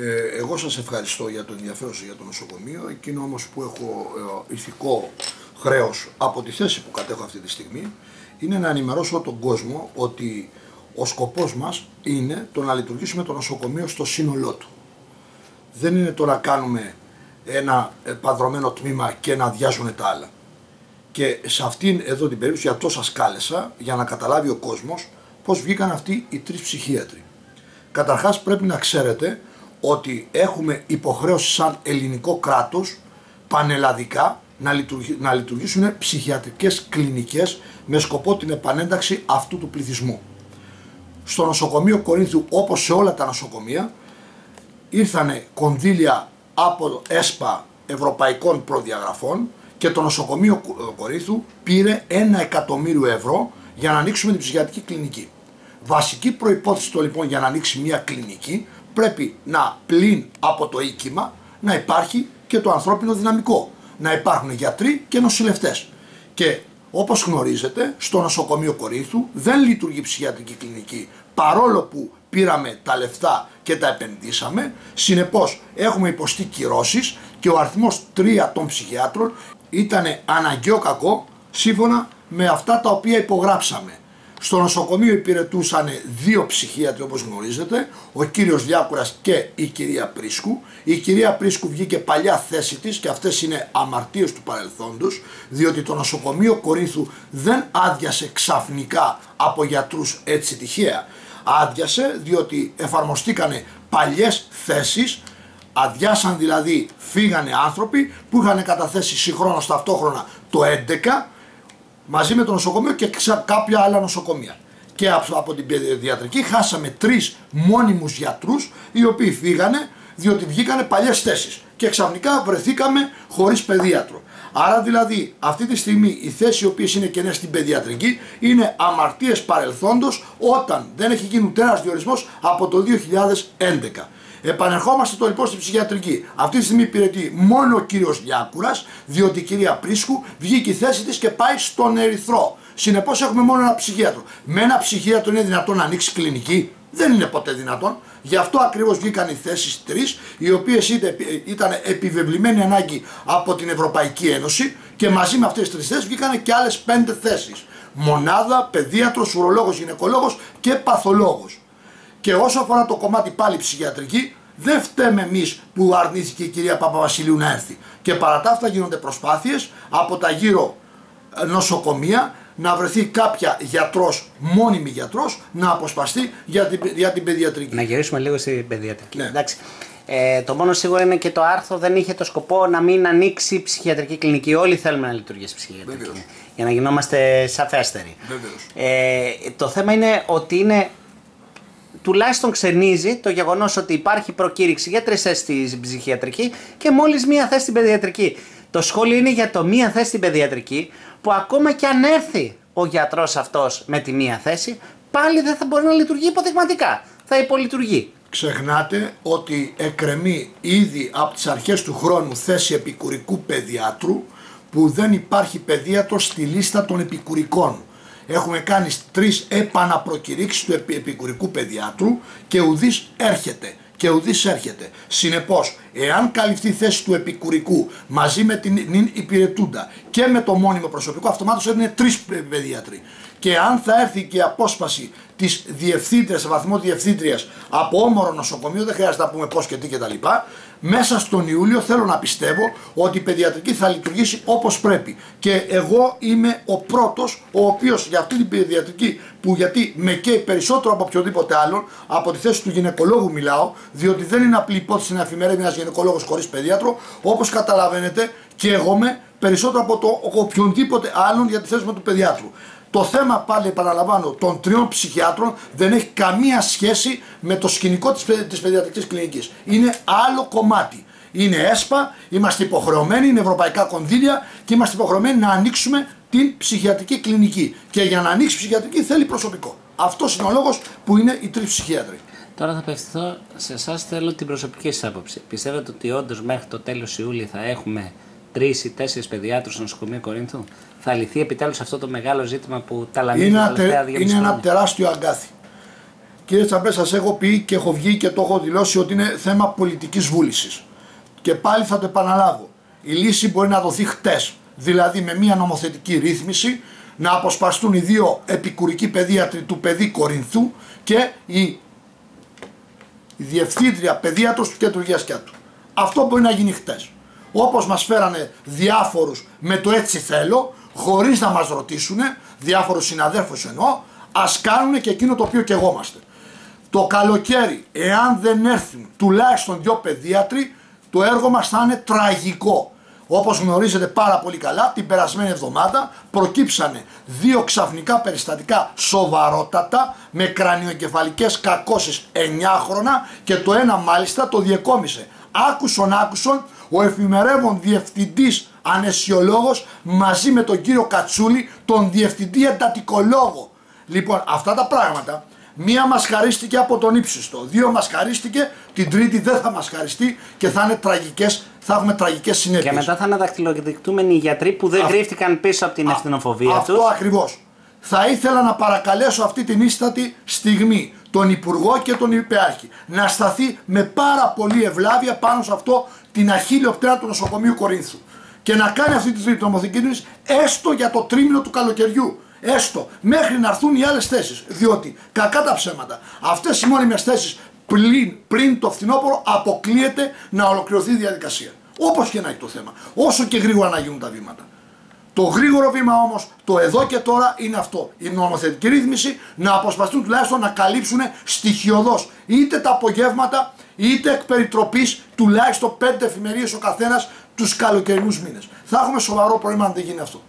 Ε, εγώ σας ευχαριστώ για το ενδιαφέρον σας για το νοσοκομείο. Εκείνο όμως που έχω ε, ηθικό χρέος από τη θέση που κατέχω αυτή τη στιγμή είναι να ενημερώσω τον κόσμο ότι ο σκοπός μας είναι το να λειτουργήσουμε το νοσοκομείο στο σύνολό του. Δεν είναι το να κάνουμε ένα παδρομένο τμήμα και να αδειάζουν τα άλλα. Και σε αυτήν εδώ την περίπτωση, για αυτό σας κάλεσα, για να καταλάβει ο κόσμος πώς βγήκαν αυτοί οι τρεις ψυχίατροι. Καταρχάς πρέπει να ξέρετε ότι έχουμε υποχρέωση σαν ελληνικό κράτος πανελλαδικά να, να λειτουργήσουν ψυχιατρικές κλινικές με σκοπό την επανένταξη αυτού του πληθυσμού. Στο νοσοκομείο Κορίνθου όπως σε όλα τα νοσοκομεία ήρθανε κονδύλια από ΕΣΠΑ ευρωπαϊκών προδιαγραφών και το νοσοκομείο Κορίνθου πήρε ένα εκατομμύριο ευρώ για να ανοίξουμε την ψυχιατρική κλινική. Βασική προϋπόθεση το λοιπόν για να ανοίξει μια κλινική πρέπει να πλην από το οίκημα να υπάρχει και το ανθρώπινο δυναμικό. Να υπάρχουν γιατροί και νοσηλευτές. Και όπως γνωρίζετε στο νοσοκομείο Κορίνθου δεν λειτουργεί ψυχιατρική κλινική παρόλο που πήραμε τα λεφτά και τα επενδύσαμε. Συνεπώς έχουμε υποστεί κυρώσεις και ο αριθμός 3 των ψυχιάτρων ήταν αναγκαίο κακό σύμφωνα με αυτά τα οποία υπογράψαμε. Στο νοσοκομείο υπηρετούσαν δύο ψυχίατροι όπως γνωρίζετε, ο κύριος Διάκουρας και η κυρία Πρίσκου. Η κυρία Πρίσκου βγήκε παλιά θέση της και αυτές είναι αμαρτίες του παρελθόντος, διότι το νοσοκομείο Κορίνθου δεν άδειασε ξαφνικά από γιατρούς έτσι τυχαία. Άδειασε διότι εφαρμοστήκανε παλιές θέσεις, αδειάσαν δηλαδή, φύγανε άνθρωποι που είχαν καταθέσει συγχρόνως ταυτόχρονα το 11 μαζί με το νοσοκομείο και κάποια άλλα νοσοκομεία. Και από την παιδιατρική χάσαμε τρεις μόνιμους γιατρούς οι οποίοι φύγανε διότι βγήκανε παλιές θέσεις. Και ξαφνικά βρεθήκαμε χωρίς παιδίατρο. Άρα δηλαδή αυτή τη στιγμή οι θέσεις οι οποίες είναι κενές στην παιδιατρική είναι αμαρτίες παρελθόντος όταν δεν έχει γίνει ούτε ένας διορισμός από το 2011. Επανερχόμαστε το λοιπόν στην ψυχιατρική. Αυτή τη στιγμή υπηρετεί μόνο ο κύριος Λιάκουρα, διότι η κυρία Πρίσκου βγήκε η θέση της και πάει στον Ερυθρό. Συνεπώς έχουμε μόνο ένα ψυχίατρο. Με ένα ψυχίατρο είναι δυνατόν να ανοίξει κλινική; Δεν είναι ποτέ δυνατόν. Γι' αυτό ακριβώς βγήκαν οι θέσεις τρεις, οι οποίες ήταν επιβεβλημένη ανάγκη από την Ευρωπαϊκή Ένωση και μαζί με αυτές τις τρεις θέσεις βγήκαν και άλλες πέντε θέσεις. Μονάδα, παιδίατρος, ουρολόγος, γυναικολόγος και παθολόγος. Και όσο αφορά το κομμάτι πάλι ψυχιατρική, δεν φταίμε εμείς που αρνήθηκε η κυρία Παπαβασιλείου να έρθει. Και παρά τα αυτά γίνονται προσπάθειες από τα γύρω ε, νοσοκομεία να βρεθεί κάποια γιατρός, μόνιμη γιατρός, να αποσπαστεί για την, για την παιδιατρική. Να γυρίσουμε λίγο στην παιδιατρική. Ναι. Εντάξει. Ε, το μόνο σίγουρο είναι και το άρθρο δεν είχε το σκοπό να μην ανοίξει ψυχιατρική κλινική. Όλοι θέλουμε να λειτουργήσει ψυχιατρική. Βεβαίως. Για να γινόμαστε σαφέστεροι. Ε, το θέμα είναι ότι είναι τουλάχιστον ξενίζει το γεγονός ότι υπάρχει προκήρυξη για τρεις θέσεις στην ψυχιατρική και μόλις μία θέση στην παιδιατρική. Το σχόλιο είναι για το μία θέση στην παιδιατρική που ακόμα και αν έρθει ο γιατρός αυτός με τη μία θέση, πάλι δεν θα μπορεί να λειτουργεί υποδειγματικά. Θα υπολειτουργεί. Ξεχνάτε ότι εκρεμεί ήδη από τις αρχές του χρόνου θέση επικουρικού παιδιάτρου που δεν υπάρχει παιδίατρο στη λίστα των επικουρικών έχουμε κάνει τρεις επαναπροκηρύξεις του επικουρικού παιδιάτρου και ουδής έρχεται και ουδής έρχεται. Συνεπώς, εάν καλυφθεί η θέση του επικουρικού μαζί με την νυν υπηρετούντα και με το μόνιμο προσωπικό, αυτομάτως είναι τρεις παιδιάτροι. Και αν θα έρθει και η απόσπαση της διευθύντριας, σε βαθμό διευθύντριας από όμορο νοσοκομείο, δεν χρειάζεται να πούμε πώς και τι κτλ. Μέσα στον Ιούλιο θέλω να πιστεύω ότι η παιδιατρική θα λειτουργήσει όπως πρέπει. Και εγώ είμαι ο πρώτος ο οποίος για αυτή την παιδιατρική που γιατί με καίει περισσότερο από οποιοδήποτε άλλον, από τη θέση του γυναικολόγου μιλάω, διότι δεν είναι απλή υπόθεση να εφημερεύει ένας γυναικολόγος χωρίς παιδίατρο, όπως καταλαβαίνετε και εγώ με περισσότερο από το οποιονδήποτε άλλον για τη θέση του παιδιάτρου. Το θέμα πάλι επαναλαμβάνω των τριών ψυχιάτρων δεν έχει καμία σχέση με το σκηνικό της, της παιδιατρικής κλινικής. Είναι άλλο κομμάτι. Είναι ΕΣΠΑ, είμαστε υποχρεωμένοι, είναι ευρωπαϊκά κονδύλια και είμαστε υποχρεωμένοι να ανοίξουμε την ψυχιατρική κλινική. Και για να ανοίξει ψυχιατρική θέλει προσωπικό. Αυτός είναι ο λόγος που είναι οι τρεις ψυχίατροι. Τώρα θα απευθυνθώ σε εσάς. Θέλω την προσωπική σας άποψη. Πιστεύετε ότι όντως μέχρι το τέλος Ιούλη θα έχουμε τρεις ή τέσσερις παιδιάτρους στο νοσοκομείο Κορίνθου; Θα λυθεί επιτέλους αυτό το μεγάλο ζήτημα που ταλανίζει τα τελευταία Είναι ένα τεράστιο αγκάθι. Κύριε Τσαμπέ, σας έχω πει και έχω βγει και το έχω δηλώσει ότι είναι θέμα πολιτικής βούλησης. Και πάλι θα το επαναλάβω. Η λύση μπορεί να δοθεί χτες. Δηλαδή με μια νομοθετική ρύθμιση να αποσπαστούν οι δύο επικουρικοί παιδίατροι του παιδί Κορινθού και η, η διευθύντρια παιδίατρος τους κέντρου του. Αυτό μπορεί να γίνει χτες. Όπως μας φέρανε διάφορους με το έτσι θέλω, χωρίς να μας ρωτήσουν, διάφορους συναδέλφους εννοώ, ας κάνουν και εκείνο το οποίο και εγώ είμαστε. Το καλοκαίρι, εάν δεν έρθουν τουλάχιστον δυο παιδίατροι, το έργο μας θα είναι τραγικό. Όπως γνωρίζετε πάρα πολύ καλά, την περασμένη εβδομάδα προκύψανε δύο ξαφνικά περιστατικά σοβαρότατα με κρανιοκεφαλικές κακώσεις 9 χρόνια και το ένα μάλιστα το διεκόμισε. Άκουσον άκουσον ο εφημερεύων διευθυντής ανεσιολόγος μαζί με τον κύριο Κατσούλη, τον διευθυντή εντατικολόγο. Λοιπόν, αυτά τα πράγματα Μία μας χαρίστηκε από τον ύψιστο. Δύο μας χαρίστηκε. Την τρίτη δεν θα μας χαριστεί και θα είναι τραγικές. Θα έχουμε τραγικές συνέπειες. Και μετά θα είναι δακτυλοδεικτούμενοι οι γιατροί που δεν κρύφτηκαν πίσω από την ευθυνοφοβία του. Αυτό ακριβώς. Θα ήθελα να παρακαλέσω αυτή την ίστατη στιγμή τον Υπουργό και τον Υπεάρχη να σταθεί με πάρα πολύ ευλάβεια πάνω σε αυτό την αχίλιο πτέρα του νοσοκομείου Κορίνθου και να κάνει αυτή τη τρίτη νομοθετική έστω για το τρίμηνο του καλοκαιριού έστω μέχρι να έρθουν οι άλλες θέσεις. Διότι κακά τα ψέματα, αυτές οι μόνιμες θέσεις πριν, πριν το φθινόπωρο αποκλείεται να ολοκληρωθεί η διαδικασία. Όπως και να έχει το θέμα. Όσο και γρήγορα να γίνουν τα βήματα. Το γρήγορο βήμα όμως, το εδώ και τώρα είναι αυτό. Η νομοθετική ρύθμιση να αποσπαστούν τουλάχιστον να καλύψουν στοιχειοδός είτε τα απογεύματα είτε εκ περιτροπής τουλάχιστον πέντε εφημερίες ο καθένας τους καλοκαιρινούς μήνες. Θα έχουμε σοβαρό πρόβλημα αν δεν γίνει αυτό.